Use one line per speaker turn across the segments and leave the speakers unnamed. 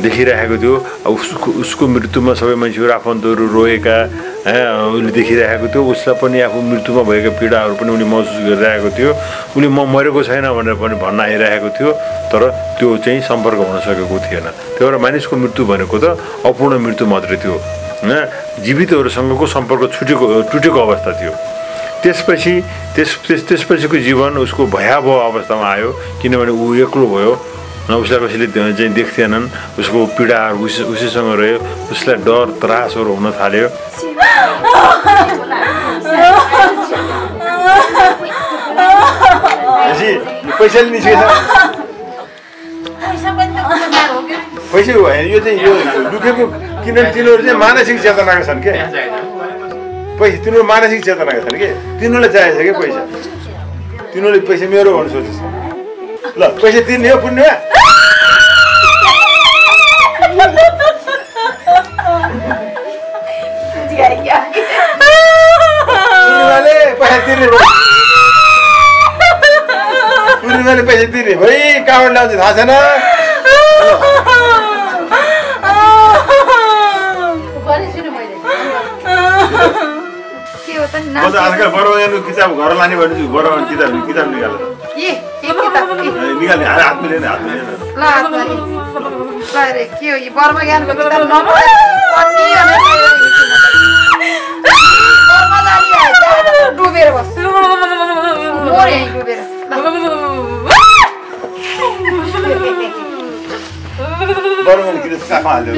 देखिरहेको थियो उसको उसको मृत्युमा सबै मान्छेहरू आफन्तहरू रोएका उसले देखिरहेको थियो। उसलाई पनि आफू मृत्युमा भएका पीडाहरू पनि उसले महसुस गरिरहेको थियो। उसले म मरेको छैन भनेर पनि भन्न आइरहेको थियो तर त्यो चाहिँ सम्पर्क हुन सकेको थिएन। त्यही भएर मानिसको मृत्यु भनेको त अपूर्ण मृत्यु मात्रै थियो। जीवितहरूसँगको सम्पर्क छुटेको टुटेको अवस्था थियो त्यसपछि त्यस त्यस त्यसपछिको जीवन उसको भयावह अवस्थामा आयो किनभने ऊ एक्लो भयो न उसलाई कसैले चाहिँ देख्थेनन् उसको पीडाहरू उस उसैसँग रह्यो उसलाई डर त्रासहरू हुन थाल्यो पैसा निस्केछ पैसा यो चाहिँ यो दुखेको किनभने तिनीहरू चाहिँ मानसिक चेतनाका छन् क्या पैसा तिनीहरू मानसिक चेतनाका छन् कि? तिनीहरूलाई चाहिएको छ क्या पैसा? तिनीहरूले पैसा मेरो भन्नु सोचेछ। ल पैसा तिर्ने हो पुण्यमा पूर्णिमाले पैसा तिर्ने पूर्णिमाले पैसा तिर्ने भाइ कहाँबाट ल्याउँछ थाहा छैन। त आजकल बरोबानको किताब घर लाने भने चाहिँ किताब किताब निकालेर निकाल्ने हात मिलेन हात मिलेन
डुबेर बस डुबेर
किताब हाल्यो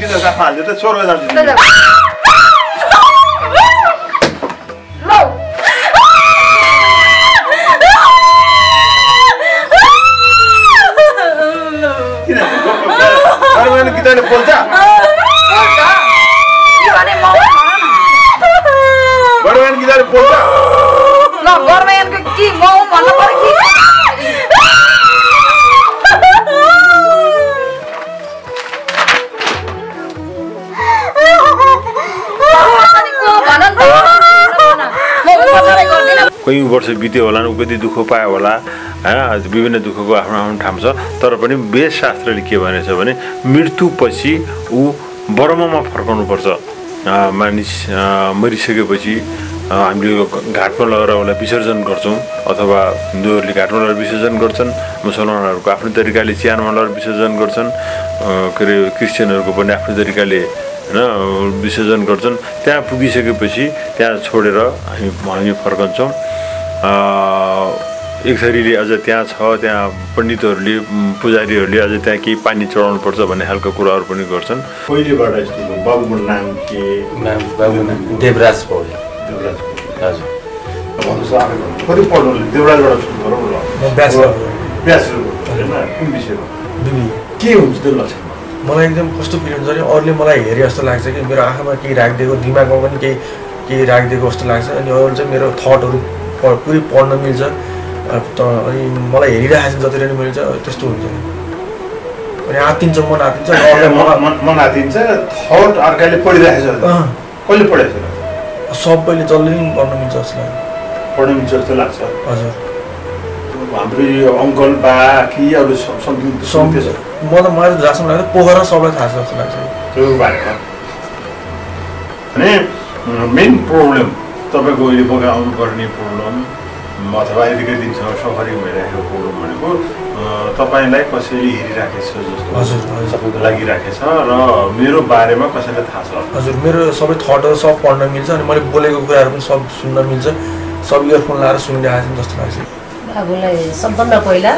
किताब हाल्यो त चोर जान्छ बरोबान किताबले बोल्छ
बोल्छ। के भने म भन न।
बरोबान किताबले बोल्छ
ल के म भन्नु पर्यो कि।
कयौँ वर्ष बित्यो होला कति दुःख पायो होला होइन विभिन्न दुःखको आफ्नो आफ्नो ठाउँ छ। तर पनि वेदशास्त्रले के भनेछ भने मृत्युपछि ऊ बर्ममा फर्काउनुपर्छ मानिस मरिसकेपछि हामीले घाटमा लगेर उसलाई विसर्जन गर्छौँ अथवा हिन्दूहरूले घाटमा लगेर विसर्जन गर्छन् मुसलमानहरूको आफ्नो तरिकाले चिहानमा लगेर विसर्जन गर्छन् के अरे क्रिस्चियनहरूको पनि आफ्नो तरिकाले होइन विसर्जन गर्छन्। त्यहाँ पुगिसकेपछि त्यहाँ छोडेर हामी हामी फर्कन्छौँ। एक थरीले अझ त्यहाँ छ त्यहाँ पण्डितहरूले पुजारीहरूले अझ त्यहाँ केही पानी चढाउनु पर्छ भन्ने खालको कुराहरू पनि गर्छन्। पहिलेबाट यस्तो बाबुको नाम के?
नाम बाबु नाम देवराज पौडेल।
देवराज
हजुर।
कति पढ्नु देवराजबाट कुन विषयमा? के हुन्छ त्यो लक्षण
मलाई एकदम कस्तो फिल हुन्छ भने अरूले मलाई हेरे जस्तो लाग्छ कि मेरो आँखामा केही राखिदिएको दिमागमा पनि केही केही राखिदिएको जस्तो लाग्छ। अनि अरू चाहिँ मेरो थटहरू पुरै पढ्न मिल्छ। त अनि मलाई हेरिरहेको छ जति पनि मिल्छ त्यस्तो हुन्छ। अनि आत्तिन्छ मन आत्तिन्छ
मन आदिन्छ थट अर्काले पढिरहेको छ।
अँ,
कसले पढाएको छ?
सबैले जसले पनि पढ्न मिल्छ जस्तो लाग्छ
पढ्नु मिल्छ जस्तो लाग्छ।
हजुर।
हाम्रो यो अङ्कल बा कि अरू समथिङ
सम म त मलाई जहाँसम्म लाग्छ पोखरा सबलाई थाहा छ जस्तो लाग्छ।
त्यो बारेमा। भने मेन प्रब्लम तपाईँको अहिले बोका आउनुपर्ने प्रब्लम अथवा यतिकै दिनसम्म सफरिङ भइरहेको प्रब्लम भनेको तपाईँलाई कसैले हेरिराखेछ जस्तो
हजुर, हजुर।
सबैको लागिराखेछ र मेरो बारेमा कसैलाई थाहा छ?
हजुर मेरो सबै थटहरू सब पढ्न मिल्छ अनि मैले बोलेको कुराहरू पनि सब सुन्न मिल्छ। सब इयरफोन लाएर सुनिरहेको छ जस्तो लाग्छ।
बाबुलाई सबभन्दा पहिला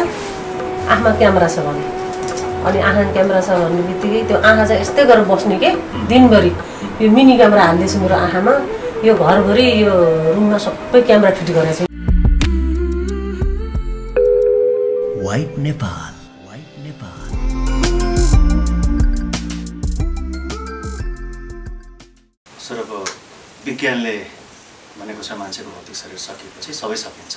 आँखमा क्यामेरा छ भने अनि आँखा क्यामेरा छ भन्ने बित्तिकै त्यो आँखा चाहिँ यस्तै गरेर बस्ने के? दिनभरि। यो मिनी क्यामेरा हालिदिएछु मेरो आँखामा। यो घरभरि यो रुममा सबै क्यामेरा फिट गरेको छ।
White Nepal white Nepal
sir अब विज्ञानले भनेको छ मान्छेको भौतिक शरीर सकिएपछि सबै सकिन्छ।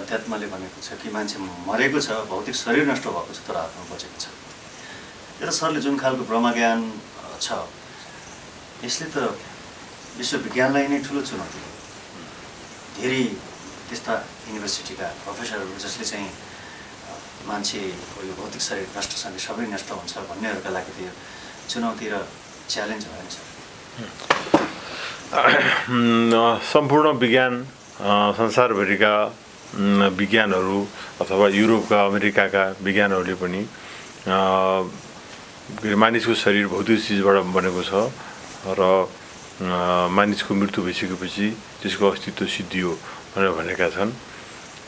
अध्यात्मले भनेको छ कि मान्छे मरेको छ भौतिक शरीर नष्ट भएको छ तर आत्मा बचेको छ। यो त सरले जुन खालको ब्रह्मज्ञान छ यसले त विश्वविज्ञानलाई नै ठुलो चुनौती हो। धेरै त्यस्ता युनिभर्सिटीका प्रोफेसरहरू जसले चाहिँ मान्छेको यो भौतिक शरीर नष्टसँगै सबै नष्ट हुन्छ भन्नेहरूका लागि त यो चुनौती र च्यालेन्ज भयो नि सर
सम्पूर्ण विज्ञान संसारभरिका विज्ञानहरू अथवा युरोपका अमेरिकाका विज्ञानहरूले पनि मानिसको शरीर भौतिक चिजबाट बनेको छ र मानिसको मृत्यु भइसकेपछि त्यसको अस्तित्व सिद्धियो भनेर भनेका छन्।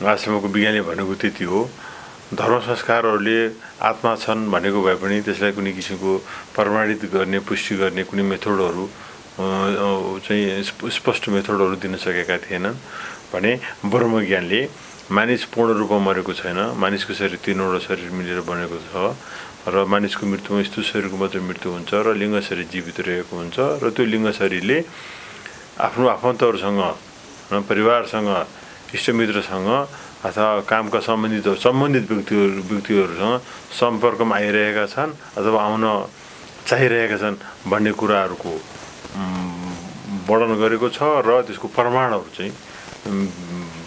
आजसम्मको विज्ञानले भनेको त्यति हो। धर्म संस्कारहरूले आत्मा छन् भनेको भए पनि त्यसलाई कुनै किसिमको प्रमाणित गर्ने पुष्टि गर्ने कुनै मेथडहरू चाहिँ स्प- स्पष्ट मेथडहरू दिन सकेका थिएनन् भने ब्रह्मज्ञानले मानिस पूर्ण रूपमा मरेको छैन। मानिसको शरीर तिनवटा शरीर मिलेर बनेको छ र मानिसको मृत्युमा यस्तो शरीरको मात्रै मृत्यु हुन्छ र लिङ्ग शरीर जीवित रहेको हुन्छ र त्यो लिङ्ग शरीरले आफ्नो आफन्तहरूसँग परिवारसँग इष्टमित्रसँग अथवा कामका सम्बन्धित सम्बन्धित व्यक्तिहरू व्यक्तिहरूसँग सम्पर्कमा आइरहेका छन् अथवा आउन चाहिरहेका छन् भन्ने कुराहरूको वर्णन गरेको छ र त्यसको प्रमाणहरू चाहिँ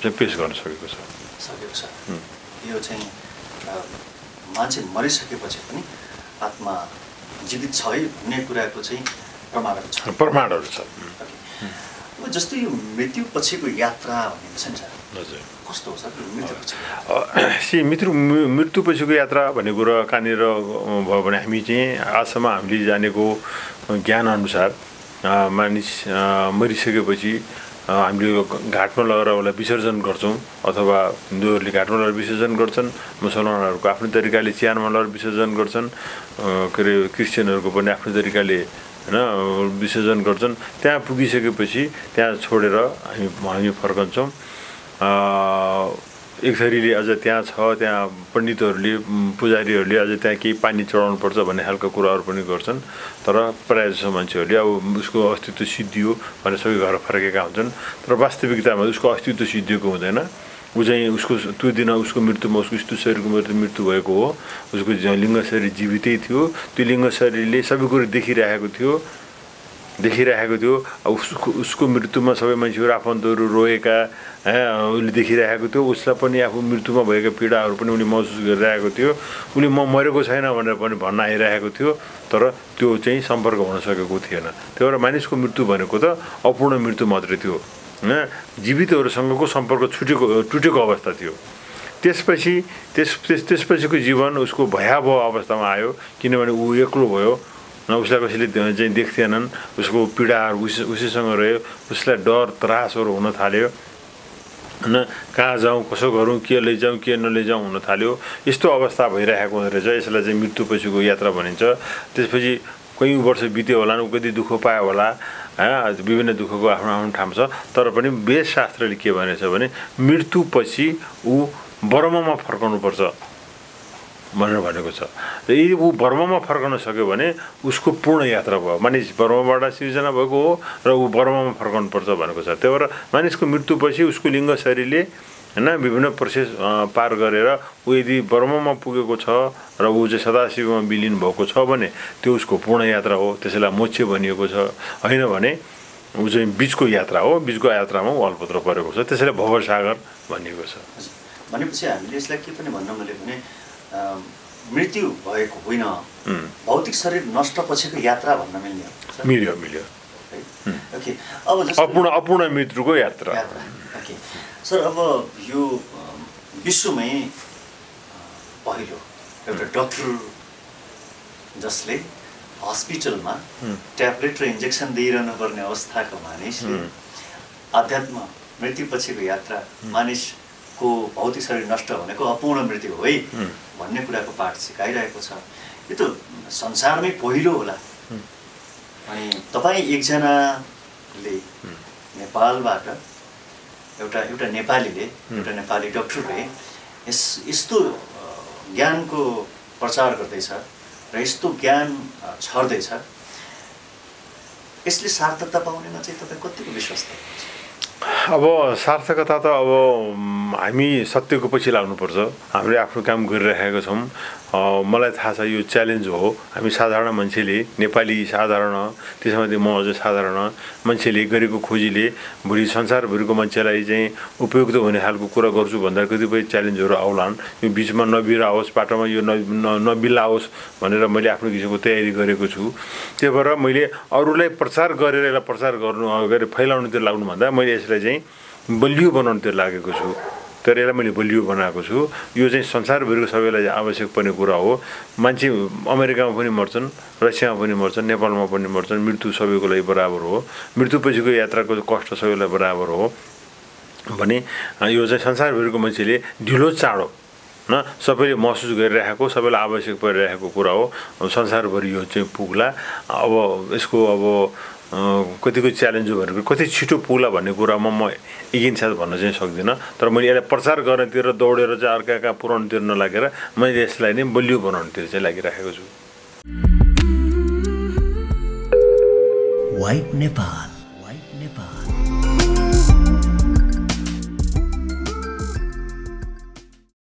चाहिँ पेस गर्न सकेको छ।
सकेको छ। यो चाहिँ मान्छे मरिसकेपछि पनि आत्मा जीवित छ है भन्ने कुराको चाहिँ प्रमाणहरू छ।
प्रमाणहरू छ।
जस्तो यो मृत्यु पछिको यात्रा भनेको छ नि सर। कस्तो
सि मृत्यु मृत्यु पछिको यात्रा भन्ने कुरा कहाँनिर भयो भने हामी चाहिँ आजसम्म हामीले जानेको ज्ञानअनुसार मानिस मरिसकेपछि हामीले घाटमा लगेर उसलाई विसर्जन गर्छौँ अथवा हिन्दूहरूले घाटमा लगेर विसर्जन गर्छन् मुसलमानहरूको आफ्नो तरिकाले चिहानमा लगेर विसर्जन गर्छन् के अरे क्रिस्चियनहरूको पनि आफ्नो तरिकाले होइन विसर्जन गर्छन्। त्यहाँ पुगिसकेपछि त्यहाँ छोडेर हामी हामी फर्कन्छौँ। एक थरीले अझ त्यहाँ छ त्यहाँ पण्डितहरूले पुजारीहरूले अझ त्यहाँ केही पानी चढाउनु पर्छ भन्ने खालको कुराहरू पनि गर्छन्। तर प्रायः जसो मान्छेहरूले अब उसको अस्तित्व सिद्धियो भनेर सबै घर फर्केका हुन्छन्। तर वास्तविकतामा उसको अस्तित्व सिद्धिएको हुँदैन। ऊ चाहिँ उसको त्यो दिन उसको मृत्युमा उसको यस्तो शरीरको मृत्यु मृत्यु भएको हो। उसको लिङ्ग शरीर जीवितै थियो। त्यो लिङ्ग शरीरले सबै कुरो देखिरहेको थियो। देखिरहेको थियो। उसको उसको मृत्युमा सबै मान्छेहरू आफन्तहरू रोएका उसले देखिरहेको थियो। उसलाई पनि आफू मृत्युमा भएका पीडाहरू पनि उसले महसुस गरिरहेको थियो। उसले म मरेको छैन भनेर पनि भन्न आइरहेको थियो तर त्यो चाहिँ सम्पर्क हुन सकेको थिएन। त्यही भएर मानिसको मृत्यु भनेको त अपूर्ण मृत्यु मात्रै थियो। होइन जीवितहरूसँगको सम्पर्क छुटेको टुटेको अवस्था थियो। त्यसपछि त्यस त्यस त्यसपछिको जीवन उसको भयावह अवस्थामा आयो किनभने ऊ एक्लो भयो। न उसलाई कसैले चाहिँ देख्थेनन्। उसको पीडाहरू उस उसैसँग रह्यो। उसलाई डर त्रासहरू हुन थाल्यो। होइन कहाँ जाउँ कसो गरौँ के लैजाउँ के नलैजाउँ हुन थाल्यो। यस्तो अवस्था भइरहेको हुँदो रहेछ। यसलाई चाहिँ मृत्युपछिको यात्रा भनिन्छ। त्यसपछि कयौँ वर्ष बित्यो होला कति दुःख पायो होला होइन विभिन्न दुःखको आफ्नो आफ्नो ठाउँ छ। तर पनि वेदशास्त्रले के भनेछ भने मृत्युपछि ऊ बर्ममा फर्काउनुपर्छ भनेर भनेको छ। र यदि ऊ बर्मामा फर्कन सक्यो भने उसको पूर्ण यात्रा भयो। मानिस बर्माबाट सिर्जना भएको हो र ऊ बर्मामा फर्काउनुपर्छ भनेको छ। त्यही भएर मानिसको मृत्युपछि उसको लिङ्ग शरीरले होइन विभिन्न प्रोसेस पार गरेर ऊ यदि बर्मामा पुगेको छ र ऊ चाहिँ सदाशिवमा विलिन भएको छ भने त्यो उसको पूर्ण यात्रा हो। त्यसैलाई मोक्ष भनिएको छ। होइन भने ऊ चाहिँ बिचको यात्रा हो। बिचको यात्रामा ऊ अल्पत्र परेको छ। त्यसैले भवसागर भनिएको छ।
भनेपछि हामीले यसलाई के पनि भन्न मिल्यो भने मृत्यु भएको होइन। भौतिक शरीर नष्ट पछिको यात्रा भन्न मिल्ने हो?
मिल्यो मिल्यो?
ओके अब
अपूर्ण अपूर्ण मृत्युको यात्रा।
ओके। सर अब यो विश्वमै पहिलो एउटा डक्टर जसले हस्पिटलमा ट्याब्लेट र इन्जेक्सन दिइरहनु पर्ने अवस्थाको मानिसले अध्यात्म मृत्यु पछिको यात्रा मानिसको भौतिक शरीर नष्ट भनेको अपूर्ण मृत्यु हो है। भन्ने कुराको पाठ सिकाइरहेको छ। यो त संसारमै पहिलो होला। अनि तपाईँ एकजनाले नेपालबाट एउटा एउटा नेपालीले एउटा नेपाली डक्टरले यस यस्तो ज्ञानको प्रचार गर्दैछ र यस्तो ज्ञान छर्दैछ। यसले सार्थकता पाउनेमा चाहिँ तपाईँ कतिको विश्वास
अब सार्थकता त अब हामी सत्यको पछि लाग्नुपर्छ। हामीले आफ्नो काम गरिरहेका छौँ। मलाई थाहा छ यो च्यालेन्ज हो। हामी साधारण मान्छेले नेपाली साधारण त्यसमध्ये म अझ साधारण मान्छेले गरेको खोजीले भोलि संसारभरिको मान्छेलाई चाहिँ उपयुक्त हुने खालको कुरा गर्छु भन्दा कतिपय च्यालेन्जहरू आउलान्। यो बिचमा नबिराओस् बाटोमा यो नबिलाओस् भनेर मैले आफ्नो किसिमको तयारी गरेको छु। त्यही भएर मैले अरूलाई प्रचार गरेर यसलाई प्रचार गर्नु गरे फैलाउनुतिर लाग्नुभन्दा मैले यसलाई चाहिँ बलियो बनाउनुतिर लागेको छु। तर यसलाई मैले बलियो बनाएको छु। यो चाहिँ संसारभरिको सबैलाई आवश्यक पर्ने कुरा हो। मान्छे अमेरिकामा पनि मर्छन् रसियामा पनि मर्छन् नेपालमा पनि मर्छन्। मृत्यु सबैको लागि बराबर हो। मृत्युपछिको यात्राको कष्ट सबैलाई बराबर हो। भने यो चाहिँ संसारभरिको मान्छेले ढिलो चाँडो न सबैले महसुस गरिरहेको सबैलाई आवश्यक परिरहेको कुरा हो। संसारभरि यो चाहिँ पुग्ला। अब यसको अब कतिको च्यालेन्ज भनेको कति छिटो पुग्ला भन्ने कुरामा म यकिन साथ भन्न चाहिँ सक्दिनँ। तर मैले यसलाई प्रचार गर्नतिर दौडेर चाहिँ अर्का कहाँ पुऱ्याउनुतिर नलागेर मैले यसलाई नै बलियो बनाउनुतिर चाहिँ लागिराखेको छु।
वाइट नेपाल।